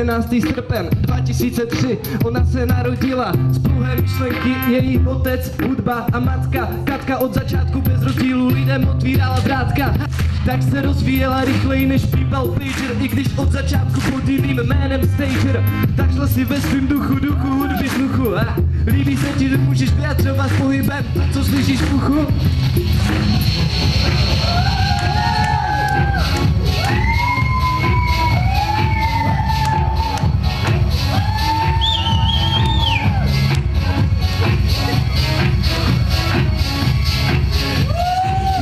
11. srpen 2003, ona se narodila z pluhem myšlenky, její otec, hudba a matka. Katka od začátku bez rozdílu lidem otvírala vrátka. Tak se rozvíjela rychleji než pípal pager, i když od začátku pod jiným jménem Stager. Tak šla si ve svým duchu, duchu hudby sluchu. A líbí se ti, že můžeš vyjadřovat pohybem to, co slyšíš v uchu.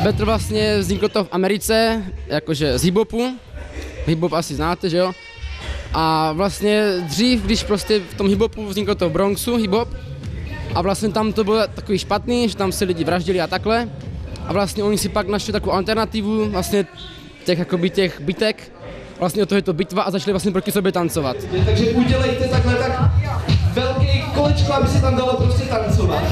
Betr vlastně vzniklo to v Americe, jakože z hip-hopu. Hip-hop asi znáte, že jo? A vlastně dřív, když prostě v tom hip-hopu vzniklo to v Bronxu, hip-hop, a vlastně tam to bylo takový špatný, že tam se lidi vraždili a takhle. A vlastně oni si pak našli takovou alternativu vlastně těch jakoby těch bitek. Vlastně od toho je to bitva a začali vlastně proti sobě tancovat. Takže udělejte takhle tak velký kolečko, aby se tam dalo prostě tancovat.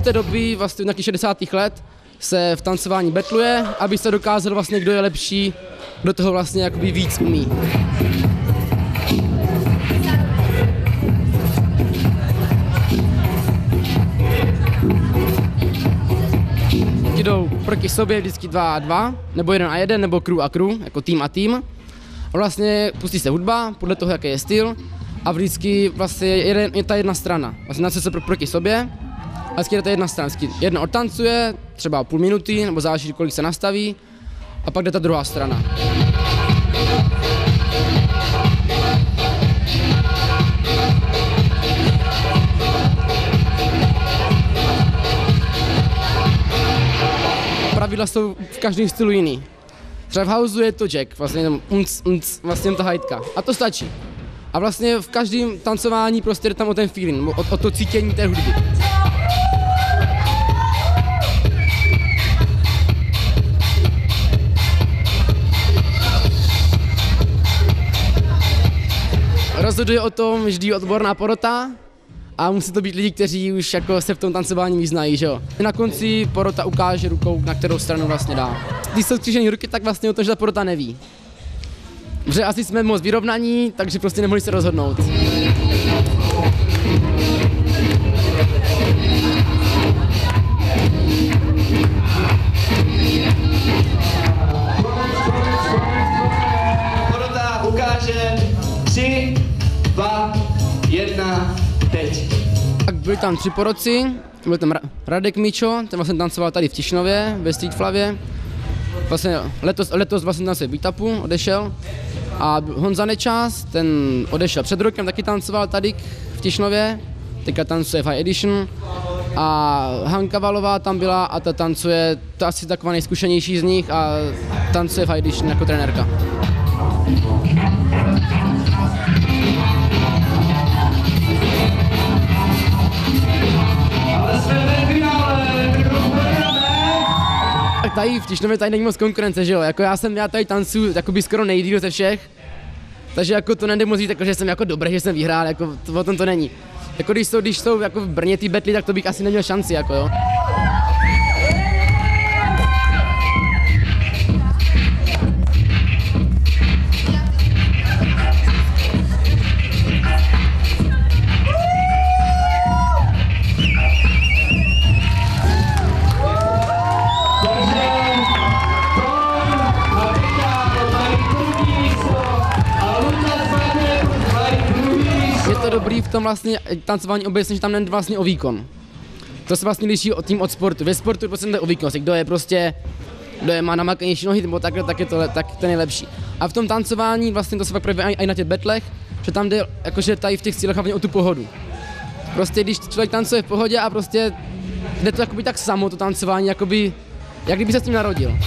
Od té doby, vlastně nějakých 60. let, se v tancování betluje, aby se dokázal vlastně, kdo je lepší, kdo toho vlastně jakoby víc umí. Jdou proti sobě vždycky dva a dva, nebo jeden a jeden, nebo crew a crew, jako tým a tým. A vlastně pustí se hudba, podle toho, jaký je styl, a vždycky vlastně jeden, je ta jedna strana. Vlastně nace se pro, proti sobě, vždycky jedna strana. Vždycky jedna odtancuje, třeba půl minuty, nebo záleží, kolik se nastaví, a pak jde ta druhá strana. Pravidla jsou v každém stylu jiný. Třeba v houseu je to jack, vlastně jenom unc, unc, vlastně ta hajtka. A to stačí. A vlastně v každém tancování prostě jde tam o ten feeling, o, o to cítění té hudby. Rozhoduje o tom vždy odborná porota a musí to být lidi, kteří už jako se v tom tancování vyznají, že jo. Na konci porota ukáže rukou, na kterou stranu vlastně dá. Když jsou skřížené ruky, tak vlastně o tom, že ta porota neví. Že asi jsme moc vyrovnaní, takže prostě nemohli se rozhodnout. 2, 1, teď. Tak byli tam tři poroci, byl tam Ra- Radek Mičo, ten vlastně tancoval tady v Tišnově, ve Street Flavě. Vlastně letos, letos vlastně tancuje v Beatapu, odešel. A Honza Nečas, ten odešel před rokem, taky tancoval tady v Tišnově, teďka tancuje High Edition. A Hanka Valová tam byla a ta tancuje, to asi taková nejzkušenější z nich a tancuje High Edition jako trenérka. Tak tady v Tišnově tady není moc konkurence, že jo? Jako já jsem, já tady tancuju jakoby skoro nejdýl ze všech. Takže jako to nejde moc říct, jako, že jsem jako dobrý, že jsem vyhrál, jako to, o tom to není. Jako když jsou, když jsou jako v Brně ty betly, tak to bych asi neměl šanci, jako jo. Dobrý v tom vlastně tancování obecně, že tam není vlastně o výkon. To se vlastně liší od tím od sportu. Ve sportu prostě jde o výkonnost. Kdo je prostě, kdo je má namakanější nohy nebo takhle, tak je to, tak ten je lepší. A v tom tancování vlastně to se pak projeví i na těch betlech, že tam jde, jakože tady v těch cílech hlavně o tu pohodu. Prostě když člověk tancuje v pohodě a prostě jde to jakoby tak samo, to tancování, jakoby, jak kdyby se s tím narodil.